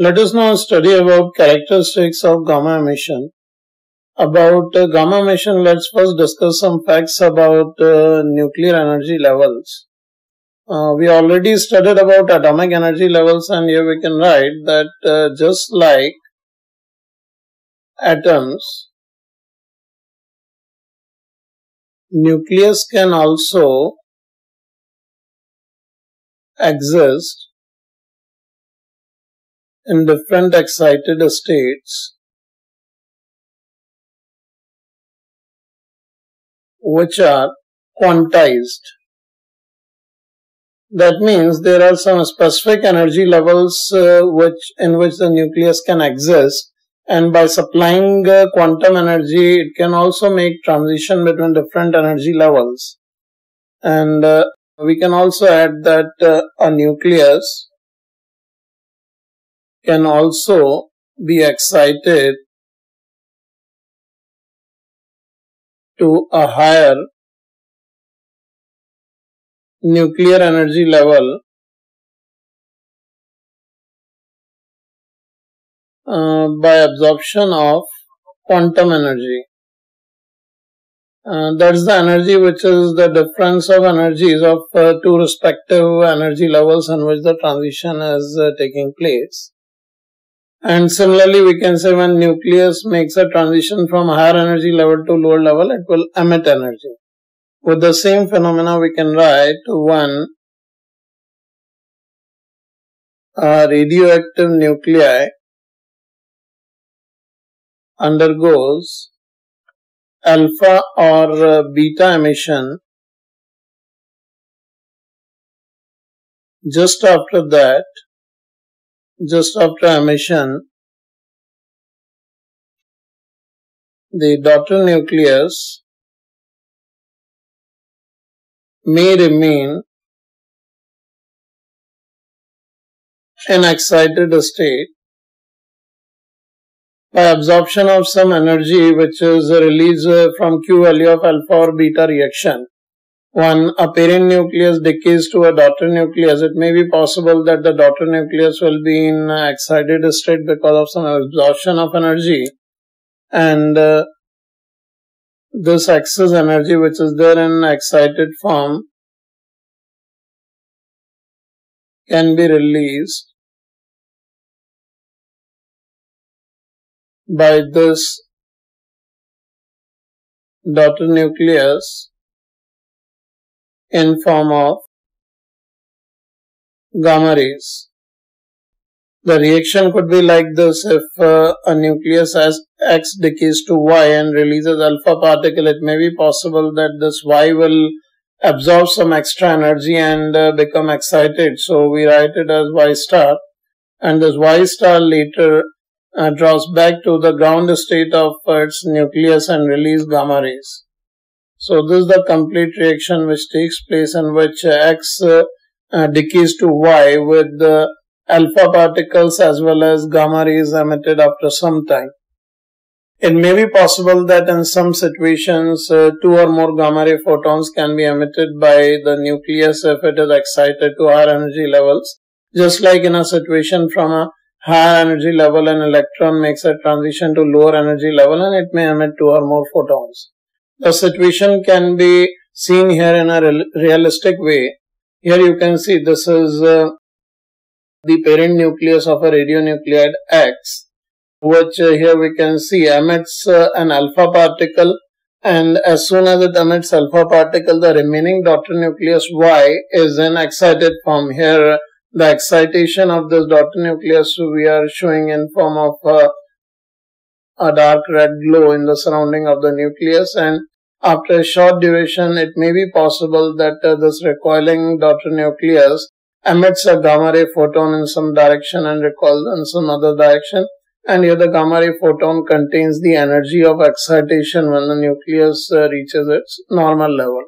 Let us now study about characteristics of gamma emission. About uh, gamma emission, let's first discuss some facts about uh, nuclear energy levels. Uh, we already studied about atomic energy levels and here we can write that uh, just like atoms, nucleus can also exist in different excited states which are quantized. That means there are some specific energy levels uh, which in which the nucleus can exist and by supplying uh, quantum energy it can also make transition between different energy levels and uh, we can also add that uh, a nucleus can also be excited to a higher nuclear energy level uh, by absorption of quantum energy. Uh, that's the energy which is the difference of energies of uh, two respective energy levels in which the transition is uh, taking place. And similarly, we can say when nucleus makes a transition from higher energy level to lower level, it will emit energy. With the same phenomena, we can write one a radioactive nuclei undergoes alpha or beta emission just after that just after emission, the daughter nucleus may remain in excited state by absorption of some energy which is released uh, from Q value of alpha or beta reaction one, a parent nucleus decays to a daughter nucleus, it may be possible that the daughter nucleus will be in excited state because of some absorption of energy. And uh, this excess energy which is there in excited form can be released by this daughter nucleus in form of gamma rays. The reaction could be like this if uh, a nucleus as X decays to Y and releases alpha particle, it may be possible that this Y will absorb some extra energy and uh, become excited. So we write it as Y star and this Y star later uh, draws back to the ground state of its nucleus and release gamma rays. So this is the complete reaction which takes place in which X uh, uh, decays to Y with the alpha particles as well as gamma rays emitted after some time. It may be possible that in some situations uh, two or more gamma ray photons can be emitted by the nucleus if it is excited to higher energy levels. Just like in a situation from a higher energy level an electron makes a transition to lower energy level and it may emit two or more photons the situation can be seen here in a realistic way. Here you can see this is uh, the parent nucleus of a radionuclide X, which uh, here we can see emits uh, an alpha particle and as soon as it emits alpha particle, the remaining daughter nucleus Y is in excited form. Here the excitation of this daughter nucleus we are showing in form of uh, a dark red glow in the surrounding of the nucleus and after a short duration, it may be possible that uh, this recoiling daughter nucleus emits a gamma ray photon in some direction and recoils in some other direction. And here the gamma ray photon contains the energy of excitation when the nucleus uh, reaches its normal level.